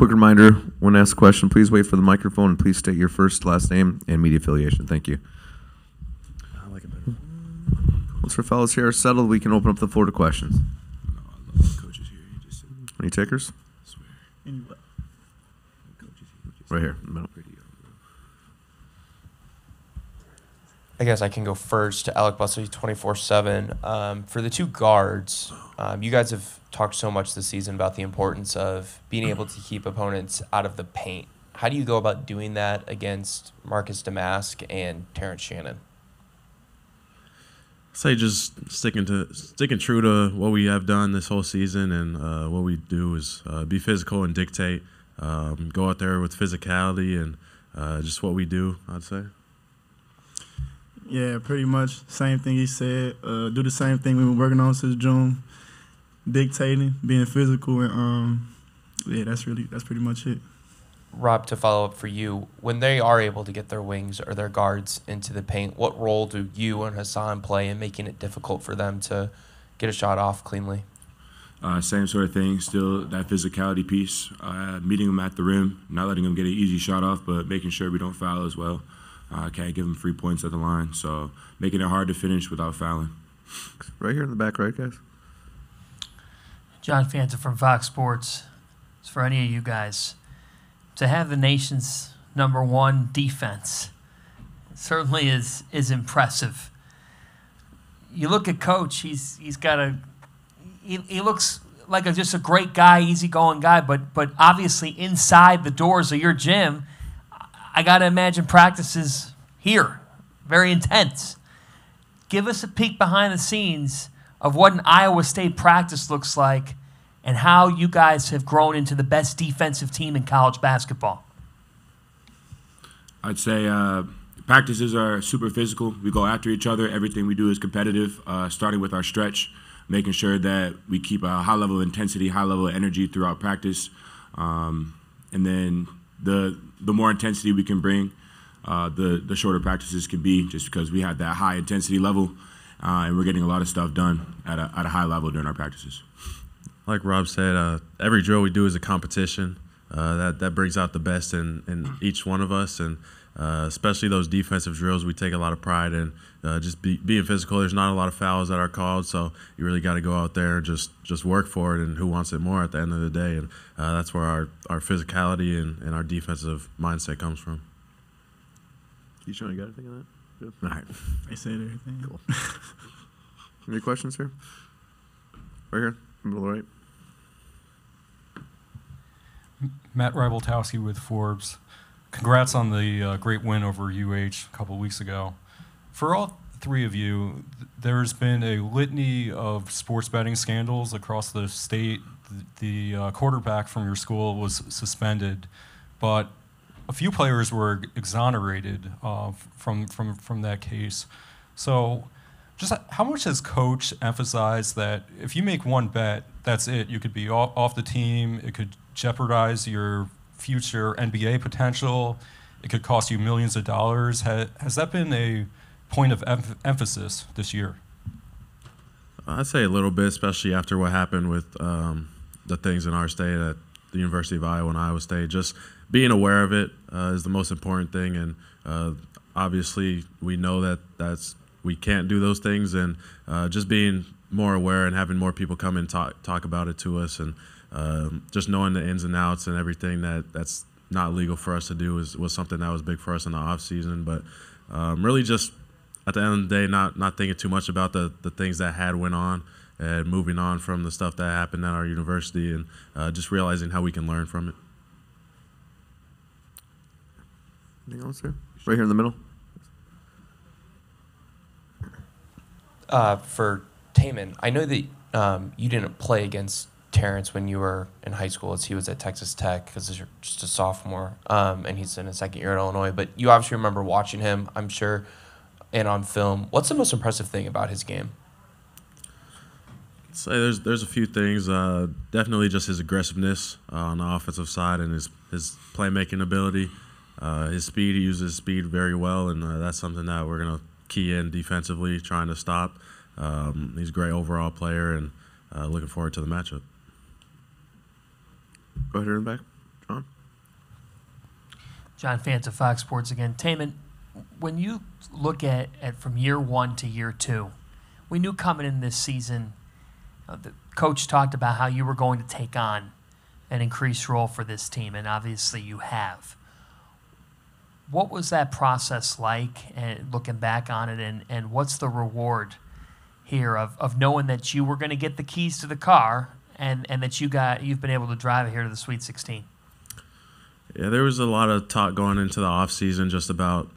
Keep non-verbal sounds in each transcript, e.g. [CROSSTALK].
Quick reminder, when asked a question, please wait for the microphone and please state your first, last name, and media affiliation. Thank you. I like it better. Once our fellows here are settled, we can open up the floor to questions. No, I love the coaches here. He just Any takers? Swear. Anyway, The coaches here Right here, in the middle. pretty young, bro. I guess I can go first to Alec Busse, 24 7. Um, for the two guards, um, you guys have talked so much this season about the importance of being able to keep opponents out of the paint. How do you go about doing that against Marcus Domask and Terrence Shannon? Say just sticking to sticking true to what we have done this whole season, and uh, what we do is uh, be physical and dictate. Um, go out there with physicality and uh, just what we do. I'd say. Yeah, pretty much same thing he said. Uh, do the same thing we've been working on since June, dictating, being physical, and um, yeah, that's really that's pretty much it. Rob, to follow up for you, when they are able to get their wings or their guards into the paint, what role do you and Hason play in making it difficult for them to get a shot off cleanly? Uh, same sort of thing. Still that physicality piece. Uh, meeting them at the rim, not letting them get an easy shot off, but making sure we don't foul as well. Uh, can't give them free points at the line, so making it hard to finish without fouling. Right here in the back, right, guys? John Fanta from Fox Sports. It's for any of you guys. To have the nation's number one defense certainly is is impressive. You look at Coach; he's he's got a he, he looks like a, just a great guy, easygoing guy. But but obviously inside the doors of your gym, I got to imagine practices here very intense. Give us a peek behind the scenes of what an Iowa State practice looks like and how you guys have grown into the best defensive team in college basketball. I'd say uh, practices are super physical. We go after each other. Everything we do is competitive, uh, starting with our stretch, making sure that we keep a high level of intensity, high level of energy throughout practice. Um, and then the, the more intensity we can bring, uh, the, the shorter practices can be just because we have that high intensity level uh, and we're getting a lot of stuff done at a, at a high level during our practices. Like Rob said, uh, every drill we do is a competition. Uh, that that brings out the best in, in each one of us, and uh, especially those defensive drills, we take a lot of pride in uh, just be, being physical. There's not a lot of fouls that are called, so you really got to go out there and just just work for it. And who wants it more at the end of the day? And uh, that's where our, our physicality and, and our defensive mindset comes from. Keshon, you got anything on that? Good. All right. They said everything. Cool. [LAUGHS] Any questions here? Right here, middle right. Matt Rybaltowski with Forbes. Congrats on the uh, great win over UH a couple weeks ago. For all three of you, th- there's been a litany of sports betting scandals across the state. The, the uh, quarterback from your school was suspended, but a few players were exonerated uh, from, from, from that case. So, just how much has coach emphasized that if you make one bet, that's it? You could be off, off the team. It could jeopardize your future NBA potential. It could cost you millions of dollars. Ha, has that been a point of emph- emphasis this year? I'd say a little bit, especially after what happened with um, the things in our state at the University of Iowa and Iowa State. Just being aware of it uh, is the most important thing, and uh, obviously we know that that's we can't do those things, and uh, just being more aware and having more people come and talk talk about it to us, and um, just knowing the ins and outs and everything that that's not legal for us to do is was something that was big for us in the off season, but um, really just at the end of the day, not not thinking too much about the the things that had went on and moving on from the stuff that happened at our university and uh, just realizing how we can learn from it. Anything else there? Right here in the middle. Uh, for Tamin, I know that um, you didn't play against Terrence when you were in high school, as he was at Texas Tech because you're just a sophomore, um, and he's in his second year at Illinois. But you obviously remember watching him, I'm sure, and on film. What's the most impressive thing about his game? say there's there's a few things. Uh, definitely just his aggressiveness uh, on the offensive side and his his playmaking ability. Uh, his speed, he uses speed very well, and uh, that's something that we're gonna key in defensively, trying to stop. Um, he's a great overall player, and uh, looking forward to the matchup. Go ahead in back. John? John Fanta, Fox Sports again. Tamin, when you look at, at from year one to year two, we knew coming in this season, uh, the coach talked about how you were going to take on an increased role for this team, and obviously you have. What was that process like, and looking back on it, and, and what's the reward here of, of knowing that you were going to get the keys to the car, and, and that you got you've been able to drive it here to the Sweet 16? Yeah, there was a lot of talk going into the off season just about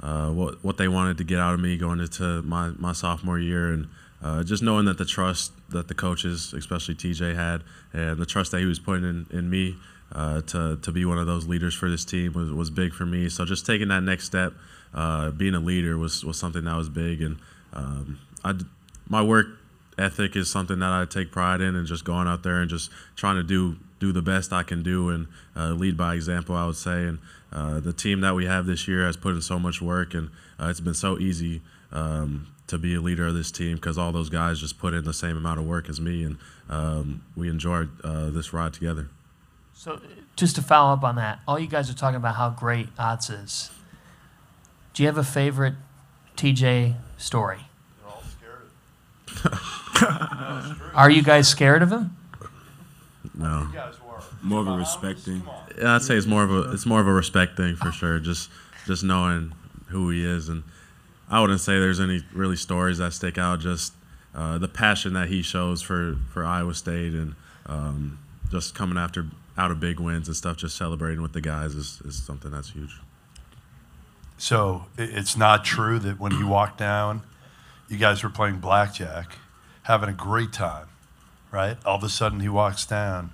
uh, what what they wanted to get out of me going into my, my sophomore year, and uh, just knowing that the trust that the coaches, especially TJ, had, and the trust that he was putting in, in me uh, to to be one of those leaders for this team was, was big for me. So just taking that next step, uh, being a leader was was something that was big, and um, I my work ethic is something that I take pride in, and just going out there and just trying to do do the best I can do and uh, lead by example. I would say, and uh, the team that we have this year has put in so much work, and uh, it's been so easy um, to be a leader of this team because all those guys just put in the same amount of work as me, and um, we enjoyed uh, this ride together. So, just to follow up on that, all you guys are talking about how great Otts is. Do you have a favorite TJ story? [LAUGHS] Are you guys scared of him? No. More of a respect thing. Yeah, I'd say it's more of a it's more of a respect thing for sure. Just just knowing who he is, and I wouldn't say there's any really stories that stick out. Just uh, the passion that he shows for for Iowa State, and um, just coming after out of big wins and stuff. Just celebrating with the guys is, is something that's huge. So it's not true that when he walked down, you guys were playing blackjack, having a great time, right? All of a sudden he walks down,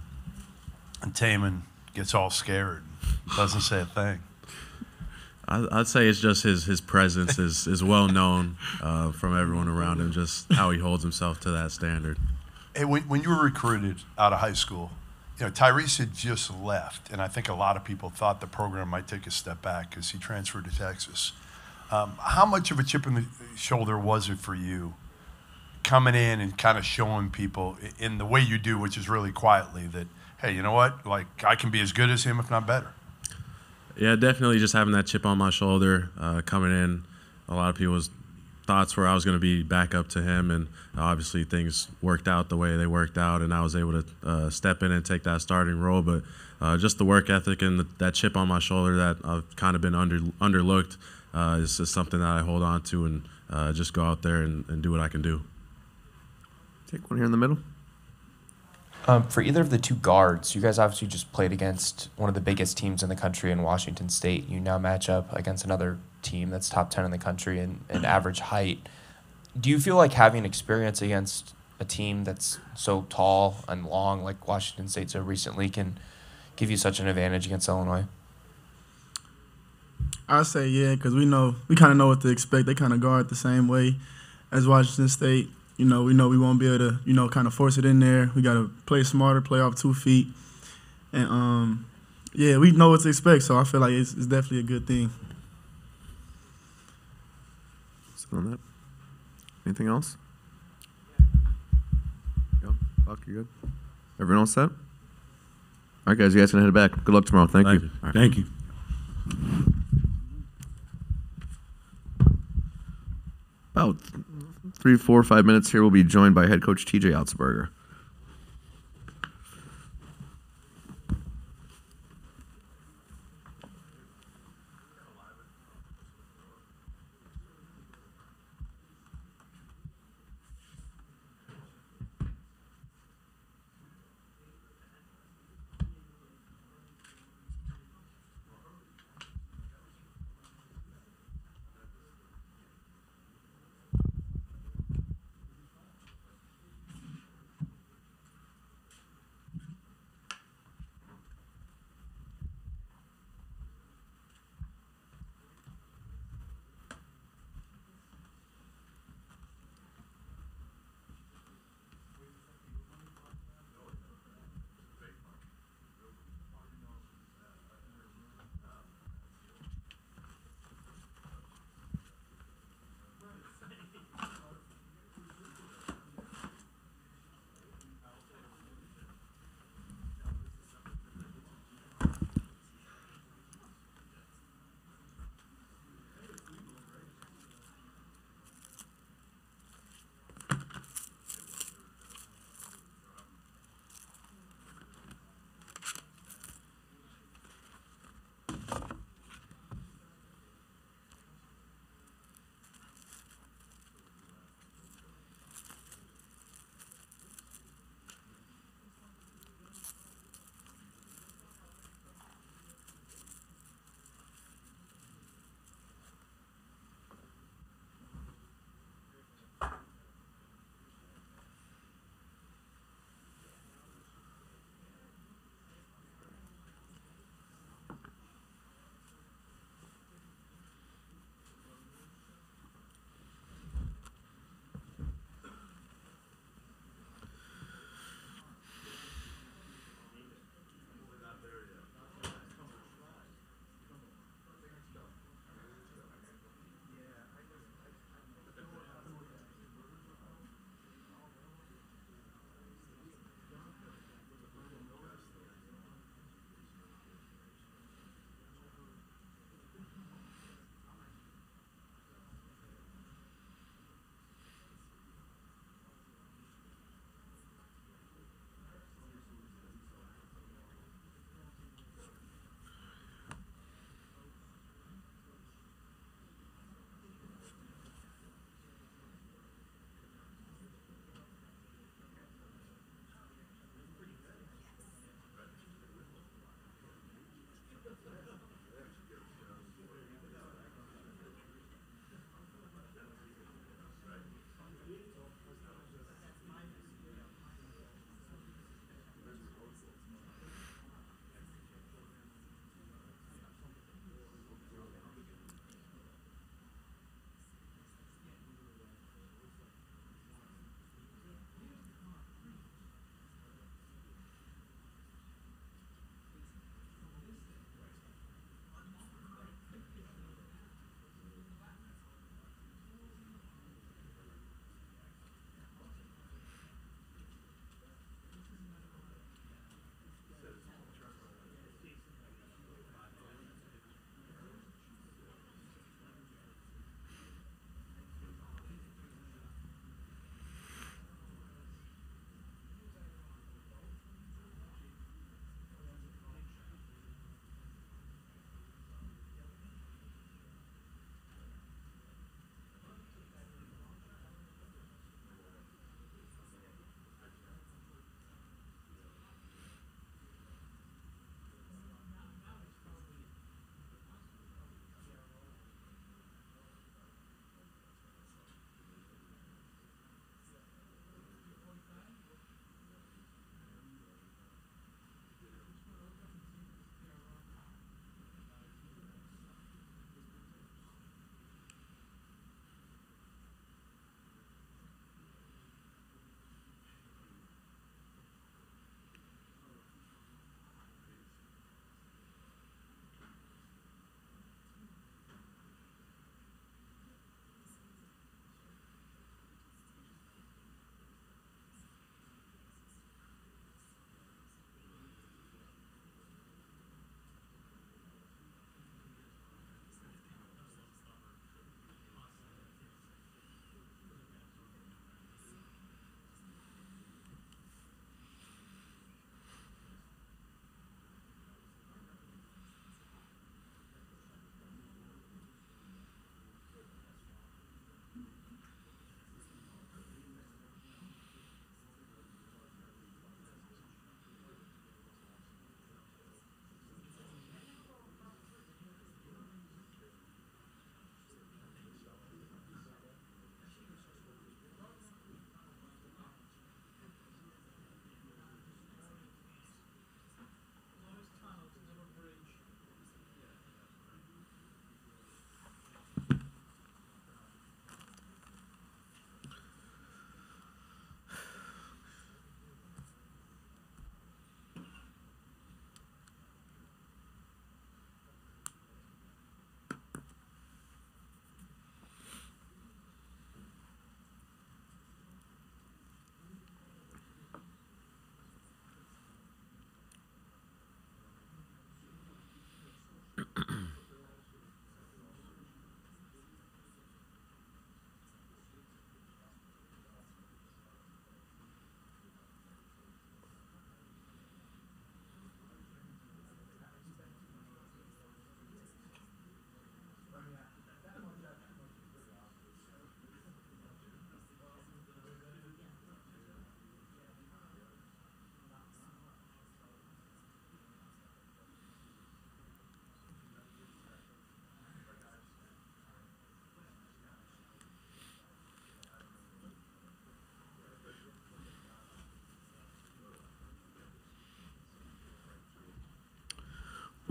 and Tamin gets all scared, doesn't say a thing. I, I'd say it's just his his presence is is well known uh, from everyone around him. Just how he holds himself to that standard. Hey, when, when you were recruited out of high school, you know, Tyrese had just left, and I think a lot of people thought the program might take a step back because he transferred to Texas. Um, how much of a chip in the shoulder was it for you coming in and kind of showing people in the way you do, which is really quietly, that, hey, you know what? Like, I can be as good as him, if not better. Yeah, definitely just having that chip on my shoulder uh, coming in. A lot of people's thoughts were I was going to be back up to him, and obviously things worked out the way they worked out, and I was able to uh, step in and take that starting role. But uh, just the work ethic and the, that chip on my shoulder that I've kind of been under underlooked uh, is just something that I hold on to and uh, just go out there and, and do what I can do. Take one here in the middle. Um, for either of the two guards, you guys obviously just played against one of the biggest teams in the country in Washington State. You now match up against another team that's top 10 in the country in, in [CLEARS THROAT] average height. Do you feel like having experience against a team that's so tall and long, like Washington State so recently, can give you such an advantage against Illinois? I say yeah, because we know we kind of know what to expect. They kind of guard the same way as Washington State. You know, we know we won't be able to, you know, kind of force it in there. We got to play smarter, play off two feet, and um, yeah, we know what to expect. So I feel like it's, it's definitely a good thing. Sit on that. Anything else? Yeah, Buck, you good? Everyone all set? All right, guys, you guys can head back. Good luck tomorrow. Thank, Thank you. you. All right. Thank you. About three, four, five minutes here, we'll be joined by head coach TJ Otzelberger.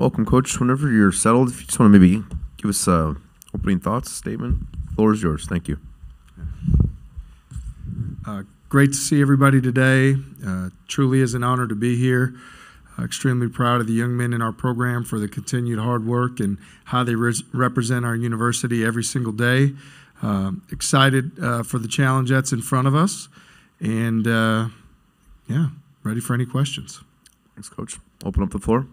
Welcome, Coach. Whenever you're settled, if you just want to maybe give us uh, opening thoughts, statement, the floor is yours. Thank you. Uh, great to see everybody today. Uh, truly is an honor to be here. Uh, extremely proud of the young men in our program for the continued hard work and how they res- represent our university every single day. Um, excited uh, for the challenge that's in front of us, and uh, yeah, ready for any questions. Thanks, Coach. Open up the floor.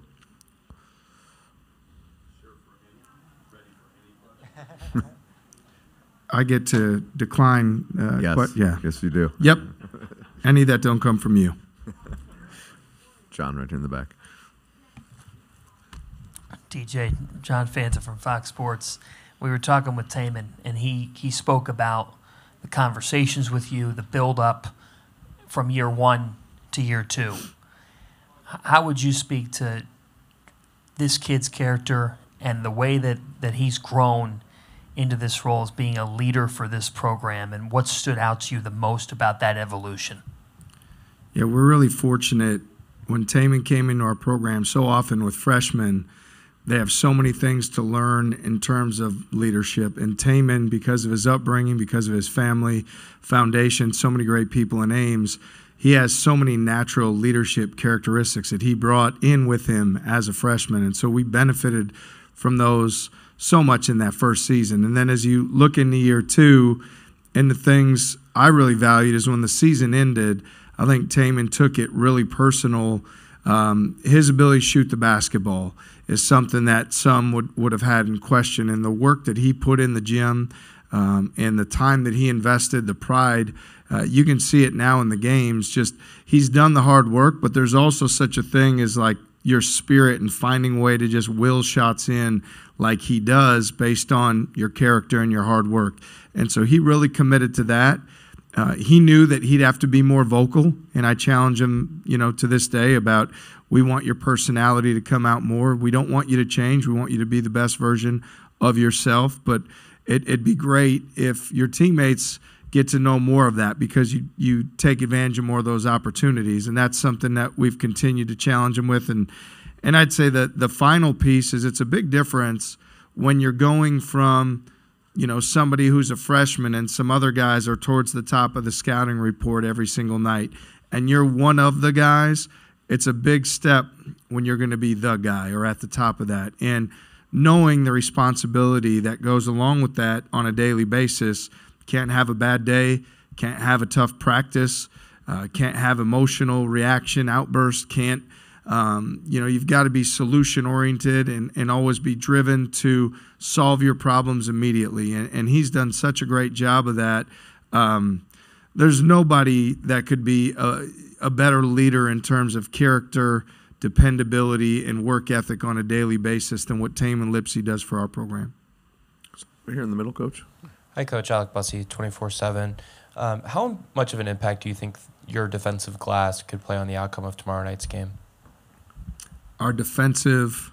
I get to decline. Uh, Yes. que- yeah. Yes, you do. Yep. [LAUGHS] Any that don't come from you. [LAUGHS] John, right here in the back. DJ John Fanta from Fox Sports. We were talking with Tamin, and he he spoke about the conversations with you, the build up from year one to year two. How would you speak to this kid's character and the way that, that he's grown into this role as being a leader for this program, and what stood out to you the most about that evolution? Yeah, we're really fortunate when Tamin came into our program so often with freshmen. They have so many things to learn in terms of leadership. And Tamin, because of his upbringing, because of his family foundation, so many great people in Ames, he has so many natural leadership characteristics that he brought in with him as a freshman. And so we benefited from those so much in that first season. And then as you look into year two, and the things I really valued is when the season ended, I think Tamin took it really personal. Um, his ability to shoot the basketball is something that some would, would have had in question. And the work that he put in the gym um, and the time that he invested, the pride, uh, you can see it now in the games. Just he's done the hard work, but there's also such a thing as like your spirit and finding a way to just will shots in like he does based on your character and your hard work. And so he really committed to that. Uh, he knew that he'd have to be more vocal, and I challenge him, you know, to this day about we want your personality to come out more. We don't want you to change. We want you to be the best version of yourself. But it, it'd be great if your teammates get to know more of that because you you take advantage of more of those opportunities, and that's something that we've continued to challenge them with. And and I'd say that the final piece is it's a big difference when you're going from you know, somebody who's a freshman and some other guys are towards the top of the scouting report every single night, and you're one of the guys, it's a big step when you're going to be the guy or at the top of that. And knowing the responsibility that goes along with that on a daily basis, can't have a bad day, can't have a tough practice, uh, can't have emotional reaction, outburst, can't um, you know, you've got to be solution oriented and, and always be driven to solve your problems immediately. And, and he's done such a great job of that. Um, there's nobody that could be a, a better leader in terms of character, dependability, and work ethic on a daily basis than what Tamin Lipsey does for our program. Right here in the middle, Coach. Hi, Coach Alec Busse, 24 7. Um, how much of an impact do you think your defensive glass could play on the outcome of tomorrow night's game? our defensive.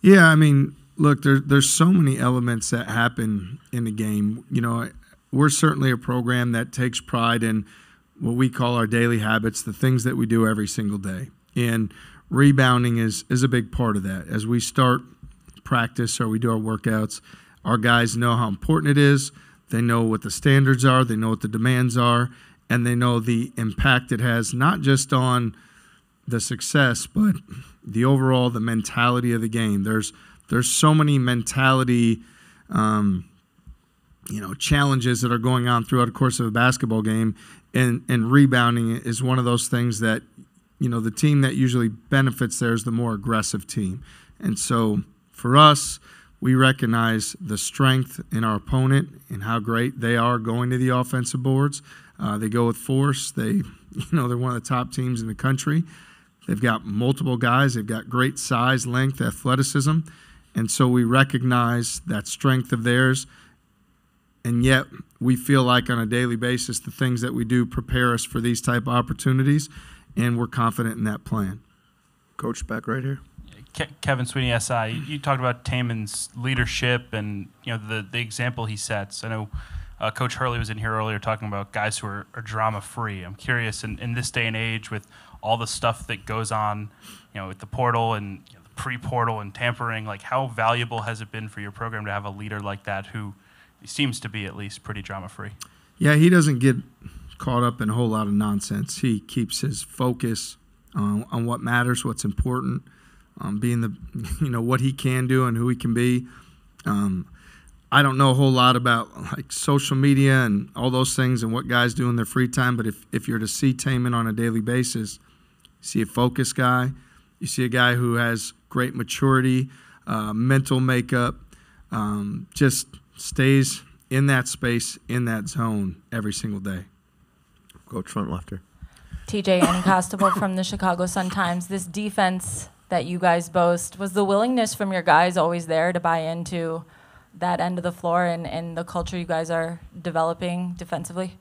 Yeah, I mean, look, there, there's so many elements that happen in the game. You know, we're certainly a program that takes pride in what we call our daily habits, the things that we do every single day. And rebounding is, is a big part of that. As we start practice or we do our workouts, our guys know how important it is. They know what the standards are, they know what the demands are, and they know the impact it has, not just on the success, but the overall the mentality of the game. There's there's so many mentality, um, you know, challenges that are going on throughout the course of a basketball game, and and rebounding is one of those things that, you know, the team that usually benefits there is the more aggressive team, and so for us. We recognize the strength in our opponent and how great they are going to the offensive boards. Uh, they go with force. They, [LAUGHS] you know, they're one of the top teams in the country. They've got multiple guys. They've got great size, length, athleticism. And so we recognize that strength of theirs. And yet we feel like on a daily basis, the things that we do prepare us for these type of opportunities. And we're confident in that plan. Coach, back right here. Ke- Kevin Sweeney, SI. You, talked about Tamin's leadership and you know the the example he sets. I know uh, Coach Hurley was in here earlier talking about guys who are, are drama free. I'm curious in, in this day and age with all the stuff that goes on, you know, with the portal and you know, the pre-portal and tampering. Like, how valuable has it been for your program to have a leader like that who seems to be at least pretty drama-free? Yeah, he doesn't get caught up in a whole lot of nonsense. He keeps his focus on, on what matters, what's important, um, being the [LAUGHS] you know what he can do and who he can be. Um, I don't know a whole lot about like social media and all those things and what guys do in their free time, but if, if you're to see Tamin on a daily basis, see a focused guy, you see a guy who has great maturity, uh, mental makeup, um, just stays in that space, in that zone every single day. Coach front left here. TJ Anacostable from the Chicago Sun Times. This defense that you guys boast, was the willingness from your guys always there to buy into that end of the floor and, and the culture you guys are developing defensively?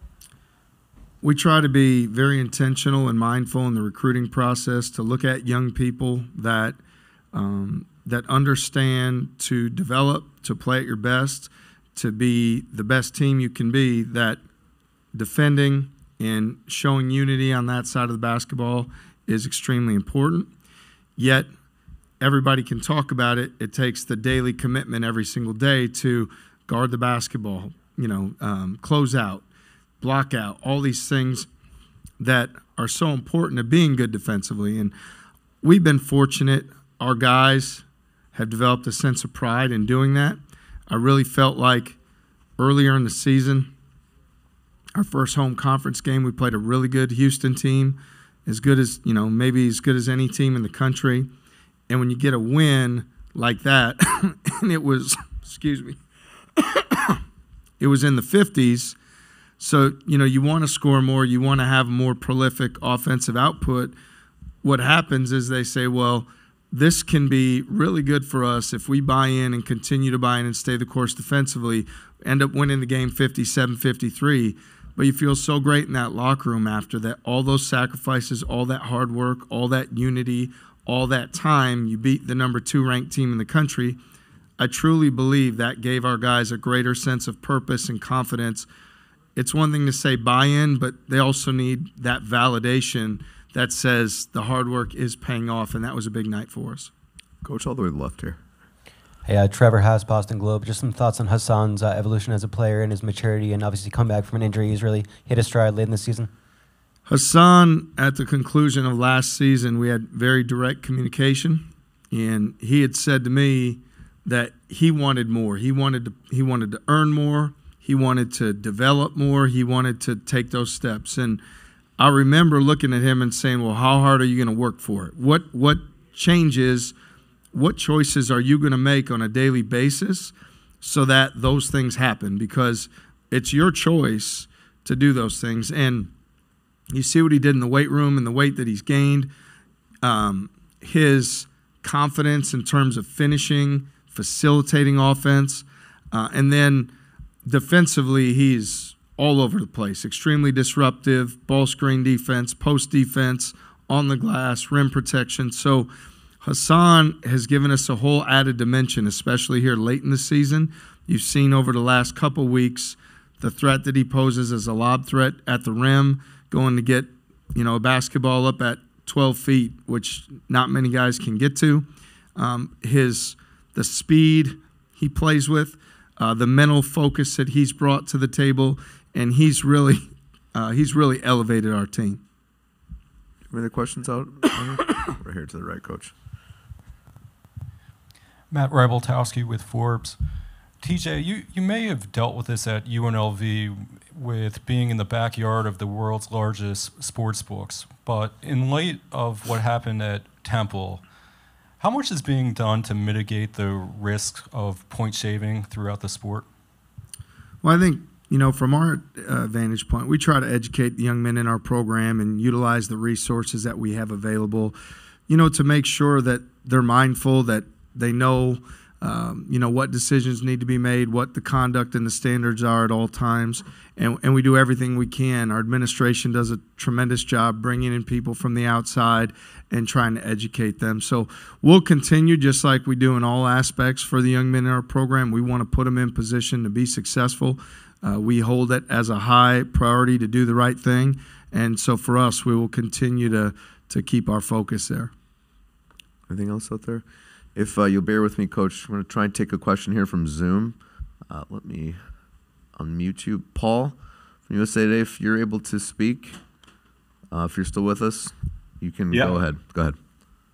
We try to be very intentional and mindful in the recruiting process to look at young people that um, that understand to develop, to play at your best, to be the best team you can be. That defending and showing unity on that side of the basketball is extremely important. Yet everybody can talk about it. It takes the daily commitment every single day to guard the basketball, you know, um, close out, block out, all these things that are so important to being good defensively. And we've been fortunate. Our guys have developed a sense of pride in doing that. I really felt like earlier in the season, our first home conference game, we played a really good Houston team, as good as, you know, maybe as good as any team in the country. And when you get a win like that, [COUGHS] and it was, excuse me, [COUGHS] it was in the 50s. So, you know, you want to score more, you want to have more prolific offensive output. What happens is they say, well, this can be really good for us if we buy in and continue to buy in and stay the course defensively, end up winning the game 57 53. But you feel so great in that locker room after that. All those sacrifices, all that hard work, all that unity, all that time, you beat the number two ranked team in the country. I truly believe that gave our guys a greater sense of purpose and confidence. It's one thing to say buy in, but they also need that validation that says the hard work is paying off, and that was a big night for us. Coach, all the way to the left here. Uh, Trevor Hass, Boston Globe. Just some thoughts on Hason's uh, evolution as a player and his maturity, and obviously come back from an injury. He's really hit a stride late in the season. Hassan, at the conclusion of last season, we had very direct communication, and he had said to me that he wanted more. He wanted to he wanted to earn more. He wanted to develop more. He wanted to take those steps. And I remember looking at him and saying, "Well, how hard are you going to work for it? What what changes? What choices are you going to make on a daily basis so that those things happen? Because it's your choice to do those things." And you see what he did in the weight room and the weight that he's gained. Um, his confidence in terms of finishing, facilitating offense, uh, and then defensively, he's all over the place. Extremely disruptive, ball screen defense, post defense, on the glass, rim protection. So Hason has given us a whole added dimension, especially here late in the season. You've seen over the last couple weeks the threat that he poses as a lob threat at the rim going to get you know a basketball up at 12 feet, which not many guys can get to. Um, his the speed he plays with, uh, the mental focus that he's brought to the table, and he's really [LAUGHS] uh, he's really elevated our team. Any other questions out? [COUGHS] right here to the right, coach. Matt Rybaltowski with Forbes. TJ, you, you may have dealt with this at UNLV with being in the backyard of the world's largest sports books, but in light of what happened at Temple, how much is being done to mitigate the risk of point shaving throughout the sport? Well, I think, you know, from our uh, vantage point, we try to educate the young men in our program and utilize the resources that we have available, you know, to make sure that they're mindful, that they know um, you know what decisions need to be made, what the conduct and the standards are at all times, and, and we do everything we can. Our administration does a tremendous job bringing in people from the outside and trying to educate them. So we'll continue just like we do in all aspects for the young men in our program. We want to put them in position to be successful. Uh, we hold it as a high priority to do the right thing, and so for us, we will continue to to keep our focus there. Anything else out there? If uh, you'll bear with me, Coach, I'm going to try and take a question here from Zoom. Uh, let me unmute you. Paul from USA Today, if you're able to speak, uh, if you're still with us, you can Yeah. go ahead. Go ahead.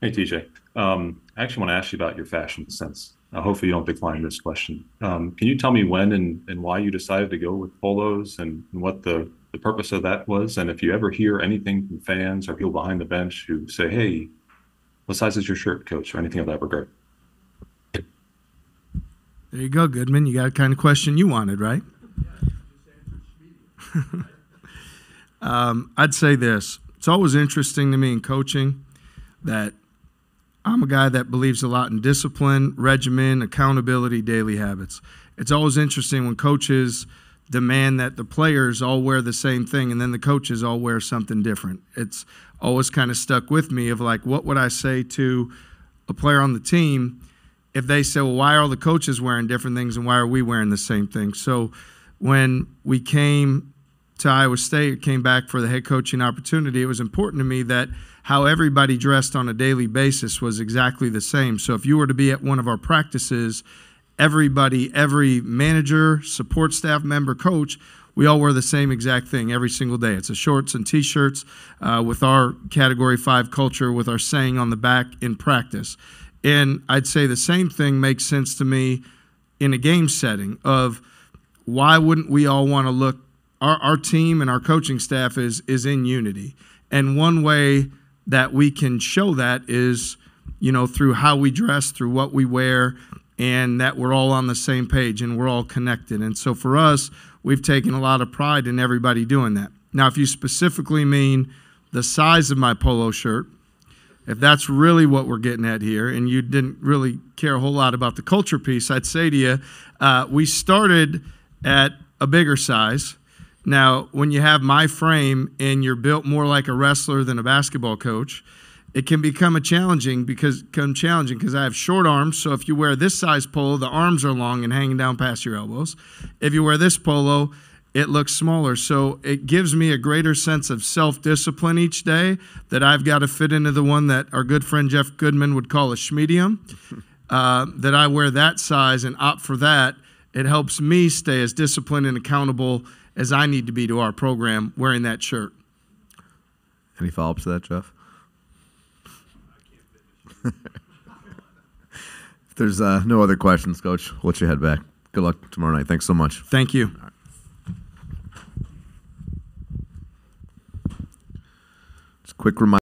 Hey, TJ. Um, I actually want to ask you about your fashion sense. Uh, hopefully, you don't decline this question. Um, can you tell me when and, and why you decided to go with polos and, and what the, the purpose of that was? And if you ever hear anything from fans or people behind the bench who say, hey, what size is your shirt, coach, or anything of that regard? There you go, Goodman. You got a kind of question you wanted, right? [LAUGHS] um, I'd say this. It's always interesting to me in coaching that I'm a guy that believes a lot in discipline, regimen, accountability, daily habits. It's always interesting when coaches demand that the players all wear the same thing and then the coaches all wear something different. It's always kind of stuck with me of like, what would I say to a player on the team if they say, well, why are all the coaches wearing different things and why are we wearing the same thing? So when we came to Iowa State, came back for the head coaching opportunity, it was important to me that how everybody dressed on a daily basis was exactly the same. So if you were to be at one of our practices, everybody, every manager, support staff member, coach, we all wear the same exact thing every single day. It's a shorts and t-shirts uh, with our Category Five culture, with our saying on the back in practice. And I'd say the same thing makes sense to me in a game setting of why wouldn't we all want to look our, our team and our coaching staff is is in unity and one way that we can show that is you know through how we dress through what we wear and that we're all on the same page and we're all connected and so for us we've taken a lot of pride in everybody doing that now if you specifically mean the size of my polo shirt if that's really what we're getting at here, and you didn't really care a whole lot about the culture piece, I'd say to you, uh, we started at a bigger size. Now, when you have my frame and you're built more like a wrestler than a basketball coach, it can become a challenging because come challenging because I have short arms. So if you wear this size polo, the arms are long and hanging down past your elbows. If you wear this polo, it looks smaller. So it gives me a greater sense of self discipline each day that I've got to fit into the one that our good friend Jeff Goodman would call a schmedium. [LAUGHS] Uh, that I wear that size and opt for that. It helps me stay as disciplined and accountable as I need to be to our program wearing that shirt. Any follow ups to that, Jeff? If there's uh, no other questions, Coach, we'll let you head back. Good luck tomorrow night. Thanks so much. Thank you. Just quick reminder.